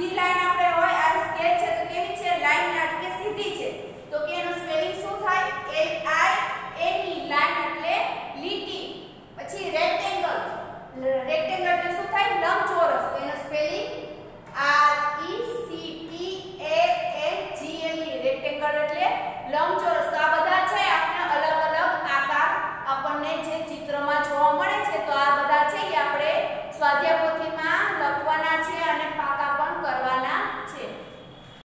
y la